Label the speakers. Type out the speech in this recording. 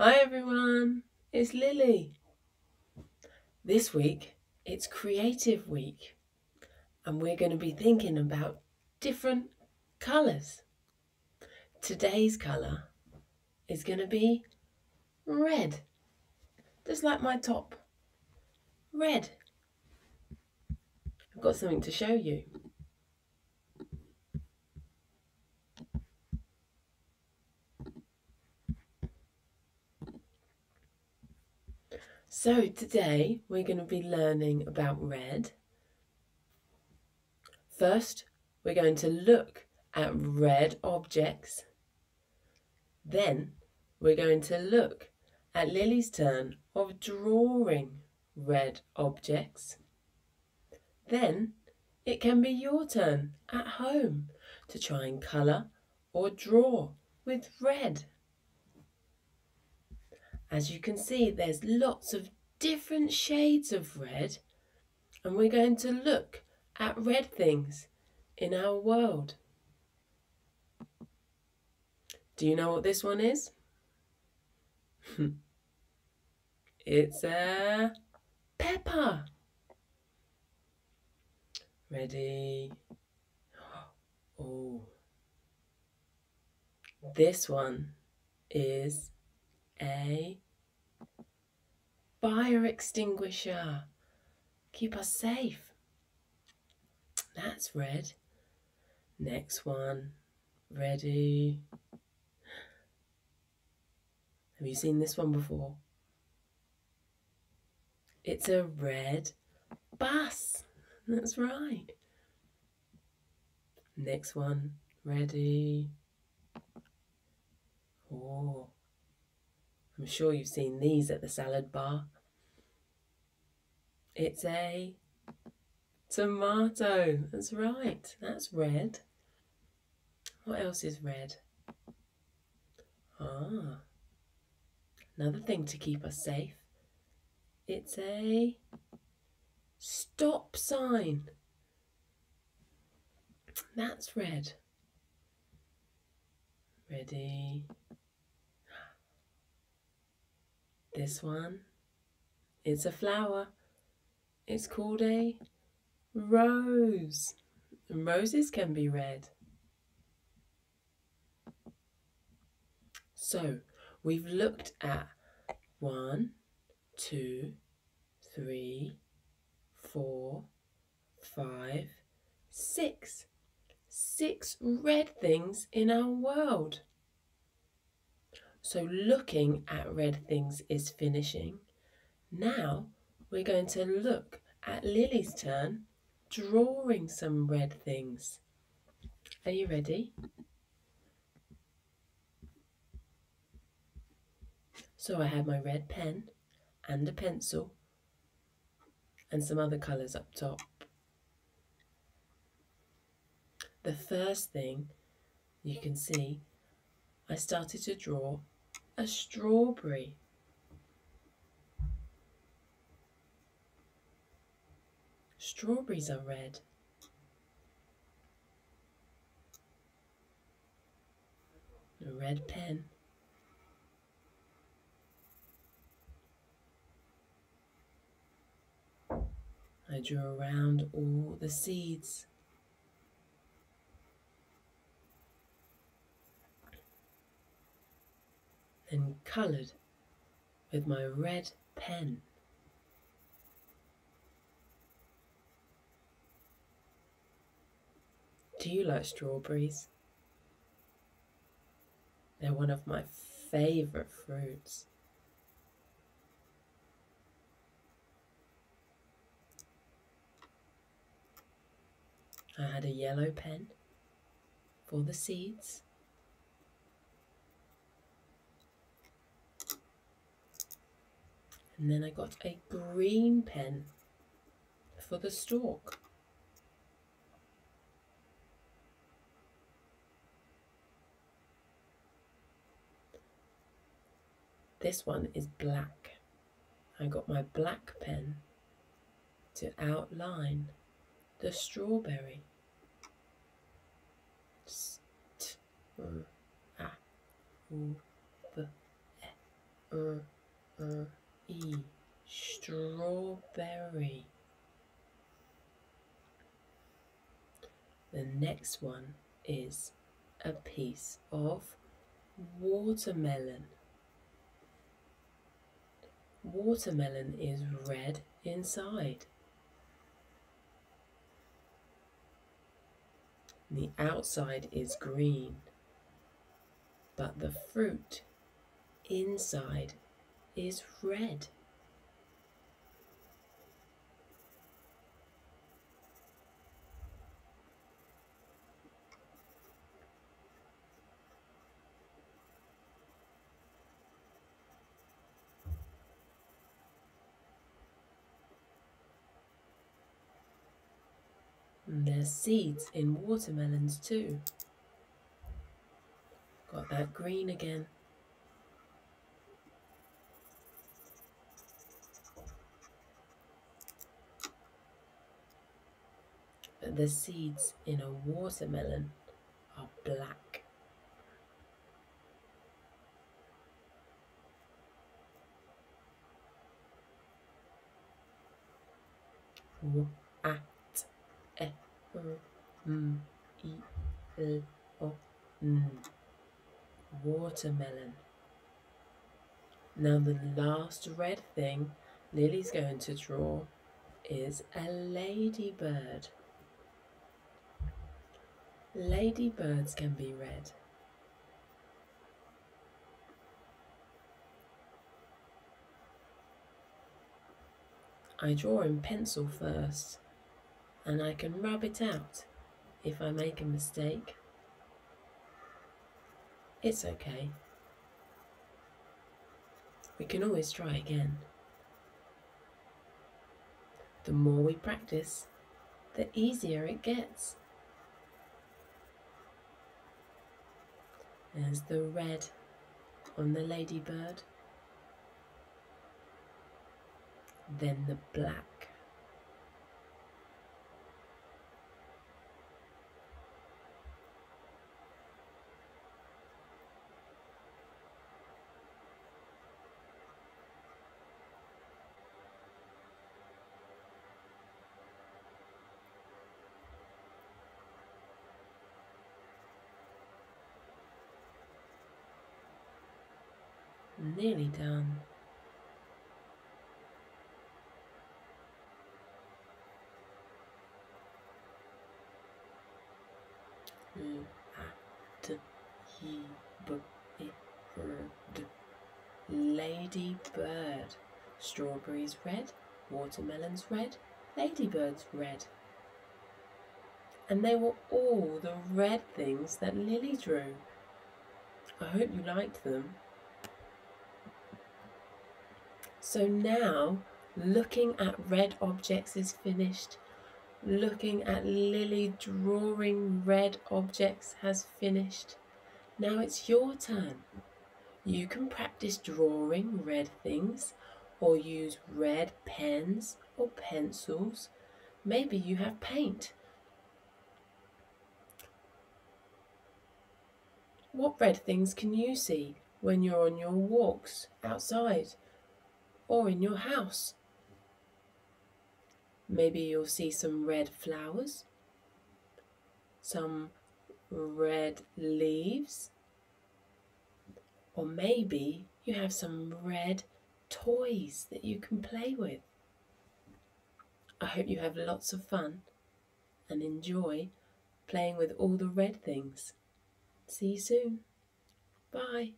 Speaker 1: Hi everyone, it's Lily. This week it's Creative Week and we're going to be thinking about different colours. Today's colour is going to be red, just like my top. Red. I've got something to show you. So today we're going to be learning about red. First, we're going to look at red objects. Then we're going to look at Lily's turn of drawing red objects. Then it can be your turn at home to try and colour or draw with red. As you can see, there's lots of different shades of red, and we're going to look at red things in our world. Do you know what this one is? it's a pepper. Ready? Oh, this one is a fire extinguisher. Keep us safe. That's red. Next one. Ready. Have you seen this one before? It's a red bus. That's right. Next one. Ready. Oh. I'm sure you've seen these at the salad bar. It's a tomato. That's right. That's red. What else is red? Ah, another thing to keep us safe. It's a stop sign. That's red. Ready? This one, it's a flower. It's called a rose. Roses can be red. So we've looked at one, two, three, four, five, six. Six red things in our world. So looking at red things is finishing. Now we're going to look at Lily's turn drawing some red things. Are you ready? So I have my red pen and a pencil and some other colours up top. The first thing you can see, I started to draw a strawberry. Strawberries are red. A red pen. I drew around all the seeds. And coloured with my red pen. Do you like strawberries? They're one of my favourite fruits. I had a yellow pen for the seeds. And then I got a green pen for the stalk. This one is black. I got my black pen to outline the strawberry. St, r, a, E. Strawberry. The next one is a piece of watermelon. Watermelon is red inside. The outside is green, but the fruit inside is red. And there's seeds in watermelons too. Got that green again. The seeds in a watermelon are black. At. Watermelon. Now the last red thing Lily's going to draw is a ladybird. Ladybirds can be red. I draw in pencil first and I can rub it out if I make a mistake. It's okay. We can always try again. The more we practice, the easier it gets. There's the red on the ladybird, then the black. Nearly done. Lady bird. Strawberries red, watermelons red, ladybirds red. And they were all the red things that Lily drew. I hope you liked them. So now looking at red objects is finished. Looking at Lily drawing red objects has finished. Now it's your turn. You can practice drawing red things or use red pens or pencils. Maybe you have paint. What red things can you see when you're on your walks outside? Or in your house. Maybe you'll see some red flowers, some red leaves, or maybe you have some red toys that you can play with. I hope you have lots of fun and enjoy playing with all the red things. See you soon. Bye.